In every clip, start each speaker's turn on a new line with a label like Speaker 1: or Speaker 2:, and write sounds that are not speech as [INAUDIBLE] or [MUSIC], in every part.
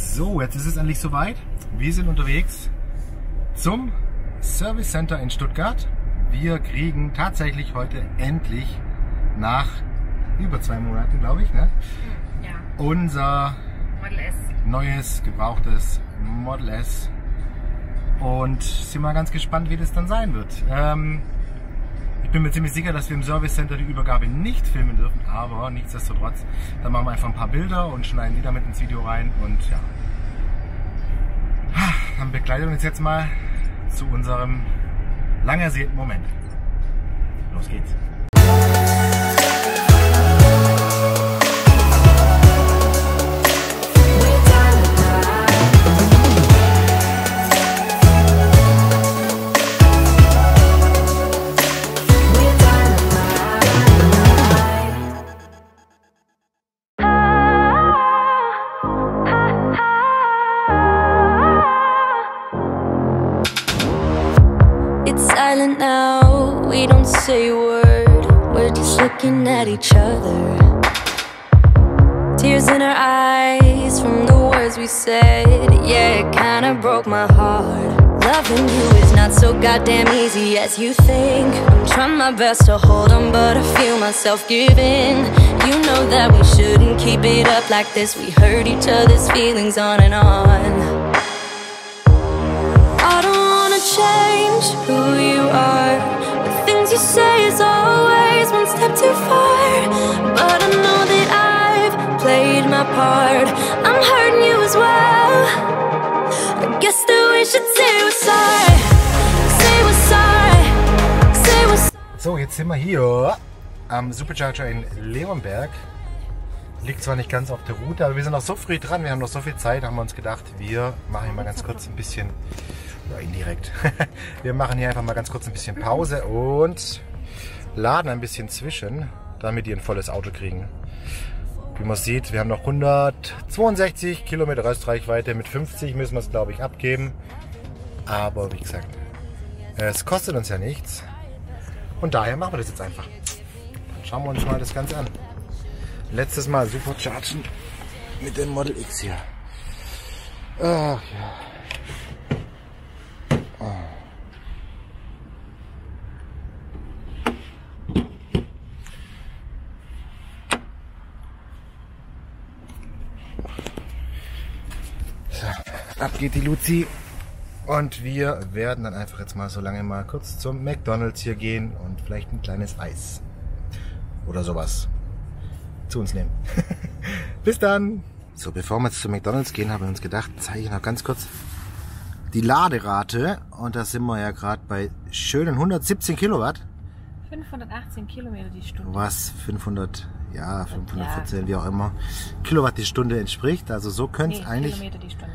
Speaker 1: So, jetzt ist es endlich soweit. Wir sind unterwegs zum Service Center in Stuttgart. Wir kriegen tatsächlich heute endlich nach über zwei Monaten, glaube ich, ne?
Speaker 2: Ja,
Speaker 1: unser neues, gebrauchtes Model S. Und sind mal ganz gespannt, wie das dann sein wird. Ähm, ich bin mir ziemlich sicher, dass wir im Service Center die Übergabe nicht filmen dürfen, aber nichtsdestotrotz, dann machen wir einfach ein paar Bilder und schneiden die damit ins Video rein und ja. Dann begleitet uns jetzt mal zu unserem lang ersehnten Moment. Los geht's.
Speaker 3: Silent now, we don't say a word. We're just looking at each other. Tears in our eyes from the words we said. Yeah, it kinda broke my heart. Loving you is not so goddamn easy as you think. I'm trying my best to hold on, but I feel myself giving. You know that we shouldn't keep it up like this. We hurt each other's feelings on and on. Change who you are. The things you say is always one step too far. But I know that I've played my part. I'm hurting you as well. I guess that we should say we're sorry. Say we're sorry. Say we're sorry.
Speaker 1: So, jetzt sind wir hier am Supercharger in Leonberg. Liegt zwar nicht ganz auf der Route, aber wir sind noch so früh dran, wir haben noch so viel Zeit, haben wir uns gedacht, wir machen hier mal ganz kurz ein bisschen, ja, indirekt, [LAUGHS] wir machen hier einfach mal ganz kurz ein bisschen Pause und laden ein bisschen zwischen, damit die ein volles Auto kriegen. Wie man sieht, wir haben noch 162 Kilometer Restreichweite, mit 50 müssen wir es glaube ich abgeben, aber wie gesagt, es kostet uns ja nichts. Und daher machen wir das jetzt einfach. Dann schauen wir uns mal das Ganze an. Letztes Mal Superchargen mit dem Model X hier. Ach ja. Oh. So, ab geht die Luzi. Und wir werden dann einfach jetzt mal so lange mal kurz zum McDonalds hier gehen und vielleicht ein kleines Eis oder sowas zu uns nehmen. [LAUGHS] Bis dann! So, bevor wir jetzt zu McDonalds gehen, haben wir uns gedacht, zeige ich noch ganz kurz die Laderate. Und da sind wir ja gerade bei schönen 117 Kilowatt.
Speaker 2: 518 Kilometer die Stunde.
Speaker 1: Was 500, ja, 514, wie auch immer, Kilowatt die Stunde entspricht. Also so könnte es
Speaker 2: Nee,
Speaker 1: eigentlich
Speaker 2: Kilometer die Stunde.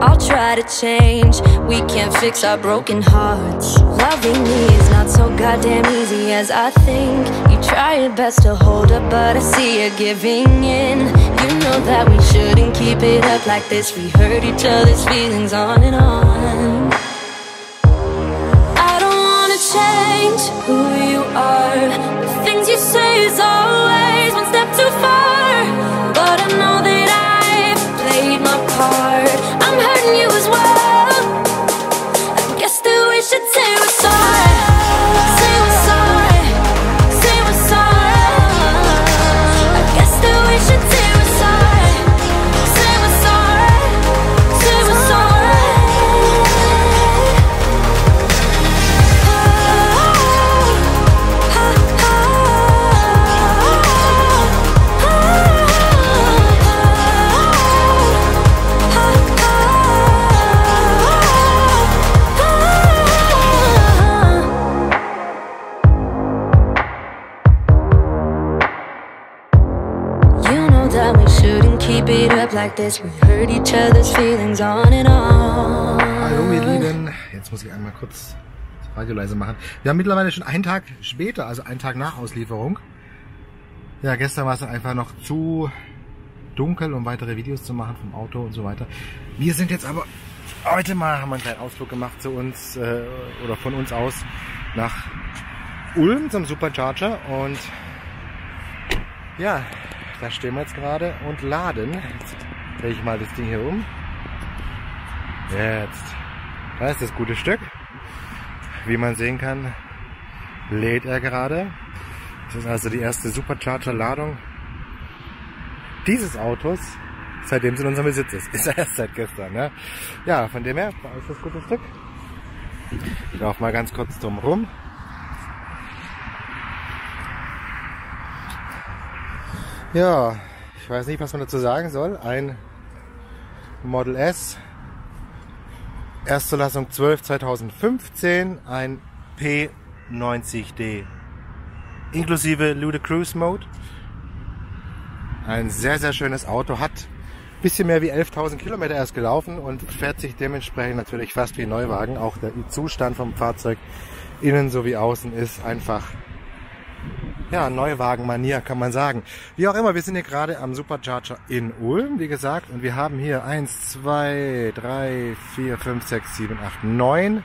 Speaker 3: I'll try to change. We can't fix our broken hearts. Loving me is not so goddamn easy as I think. You try your best to hold up, but I see you giving in. You know that we shouldn't keep it up like this. We hurt each other's feelings on and on.
Speaker 1: Hallo ihr Lieben, jetzt muss ich einmal kurz das Radio leise machen. Wir haben mittlerweile schon einen Tag später, also einen Tag nach Auslieferung. Ja, gestern war es einfach noch zu dunkel, um weitere Videos zu machen vom Auto und so weiter. Wir sind jetzt aber heute mal, haben wir einen kleinen Ausflug gemacht zu uns äh, oder von uns aus nach Ulm zum Supercharger und ja, da stehen wir jetzt gerade und laden. Drehe ich mal das Ding hier um. Jetzt. Da ist das gute Stück. Wie man sehen kann, lädt er gerade. Das ist also die erste Supercharger-Ladung dieses Autos, seitdem es in unserem Besitz ist. [LAUGHS] Ist er erst seit gestern. Ne? Ja, von dem her, da ist das gute Stück. Ich laufe mal ganz kurz drum rum. Ja, ich weiß nicht, was man dazu sagen soll. Ein Model S, Erstzulassung 12 2015, ein P90D, inklusive Ludicrous Mode. Ein sehr, sehr schönes Auto, hat ein bisschen mehr wie 11.000 Kilometer erst gelaufen und fährt sich dementsprechend natürlich fast wie Neuwagen. Auch der Zustand vom Fahrzeug innen sowie außen ist einfach ja, Neuwagenmanier kann man sagen. Wie auch immer, wir sind hier gerade am Supercharger in Ulm, wie gesagt, und wir haben hier 1, 2, 3, 4, 5, 6, 7, 8, 9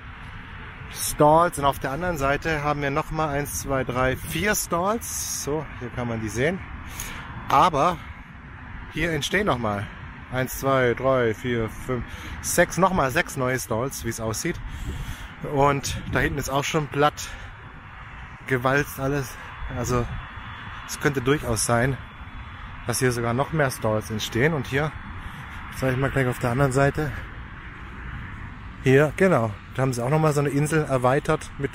Speaker 1: Stalls und auf der anderen Seite haben wir nochmal 1, 2, 3, 4 Stalls. So, hier kann man die sehen. Aber hier entstehen nochmal 1, 2, 3, 4, 5, 6, nochmal 6 neue Stalls, wie es aussieht. Und da hinten ist auch schon platt gewalzt alles. Also es könnte durchaus sein, dass hier sogar noch mehr Stalls entstehen. Und hier, zeige ich mal gleich auf der anderen Seite. Hier, genau, da haben sie auch nochmal so eine Insel erweitert mit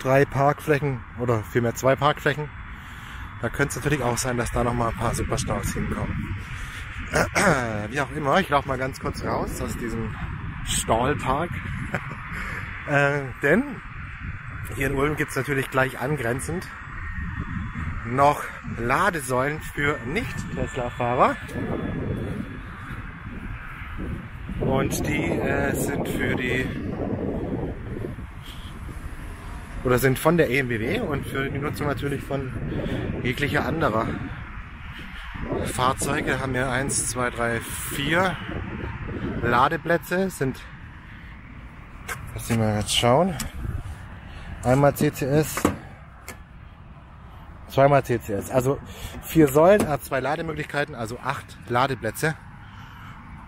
Speaker 1: drei Parkflächen oder vielmehr zwei Parkflächen. Da könnte es natürlich auch sein, dass da nochmal ein paar Superstars hinkommen. [CLEARS THROAT] Wie auch immer, ich laufe mal ganz kurz raus aus diesem Stallpark. [LAUGHS] äh, denn hier in Ulm gibt es natürlich gleich angrenzend noch Ladesäulen für Nicht-Tesla-Fahrer. Und die äh, sind für die oder sind von der EMBW und für die Nutzung natürlich von jeglicher anderer Fahrzeuge haben wir 1, 2, 3, 4 Ladeplätze. Sind, lassen wir jetzt schauen. Einmal CCS, zweimal CCS. Also vier Säulen, zwei Lademöglichkeiten, also acht Ladeplätze.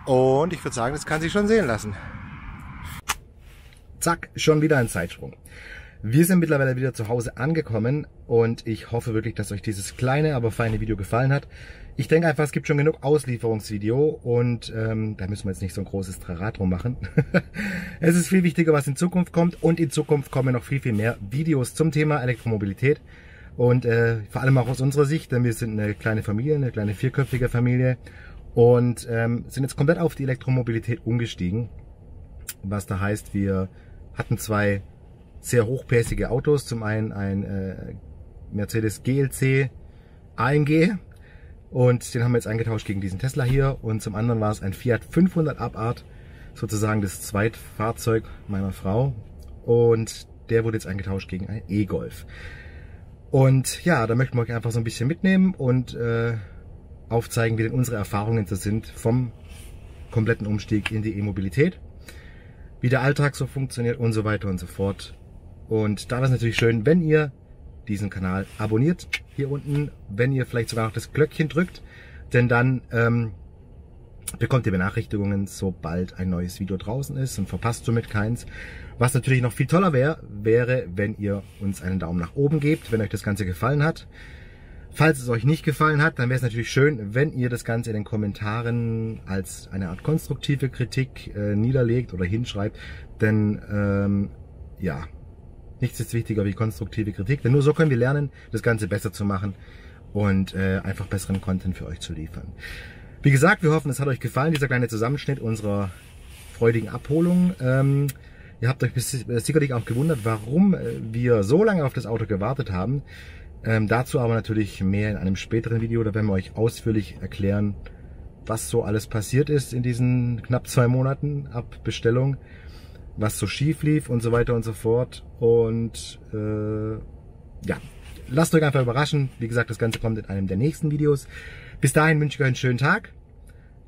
Speaker 1: Und ich würde sagen, das kann sich schon sehen lassen. Zack, schon wieder ein Zeitsprung. Wir sind mittlerweile wieder zu Hause angekommen und ich hoffe wirklich, dass euch dieses kleine, aber feine Video gefallen hat. Ich denke einfach, es gibt schon genug Auslieferungsvideo und ähm, da müssen wir jetzt nicht so ein großes Trarat drum machen. [LAUGHS] es ist viel wichtiger, was in Zukunft kommt und in Zukunft kommen noch viel, viel mehr Videos zum Thema Elektromobilität und äh, vor allem auch aus unserer Sicht, denn wir sind eine kleine Familie, eine kleine vierköpfige Familie und ähm, sind jetzt komplett auf die Elektromobilität umgestiegen. Was da heißt, wir hatten zwei sehr hochpässige Autos. Zum einen ein äh, Mercedes GLC AMG und den haben wir jetzt eingetauscht gegen diesen Tesla hier. Und zum anderen war es ein Fiat 500 Abart, sozusagen das Zweitfahrzeug meiner Frau. Und der wurde jetzt eingetauscht gegen ein E-Golf. Und ja, da möchten wir euch einfach so ein bisschen mitnehmen und äh, aufzeigen, wie denn unsere Erfahrungen so sind vom kompletten Umstieg in die E-Mobilität, wie der Alltag so funktioniert und so weiter und so fort. Und da wäre es natürlich schön, wenn ihr diesen Kanal abonniert hier unten, wenn ihr vielleicht sogar noch das Glöckchen drückt, denn dann ähm, bekommt ihr Benachrichtigungen, sobald ein neues Video draußen ist und verpasst somit keins. Was natürlich noch viel toller wäre, wäre, wenn ihr uns einen Daumen nach oben gebt, wenn euch das Ganze gefallen hat. Falls es euch nicht gefallen hat, dann wäre es natürlich schön, wenn ihr das Ganze in den Kommentaren als eine Art konstruktive Kritik äh, niederlegt oder hinschreibt. Denn ähm, ja, Nichts ist wichtiger wie konstruktive Kritik, denn nur so können wir lernen, das Ganze besser zu machen und äh, einfach besseren Content für euch zu liefern. Wie gesagt, wir hoffen, es hat euch gefallen, dieser kleine Zusammenschnitt unserer freudigen Abholung. Ähm, ihr habt euch äh, sicherlich auch gewundert, warum äh, wir so lange auf das Auto gewartet haben. Ähm, dazu aber natürlich mehr in einem späteren Video, da werden wir euch ausführlich erklären, was so alles passiert ist in diesen knapp zwei Monaten ab Bestellung, was so schief lief und so weiter und so fort. Und äh, ja, lasst euch einfach überraschen. Wie gesagt, das Ganze kommt in einem der nächsten Videos. Bis dahin wünsche ich euch einen schönen Tag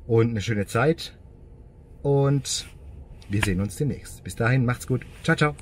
Speaker 1: und eine schöne Zeit. Und wir sehen uns demnächst. Bis dahin, macht's gut. Ciao, ciao.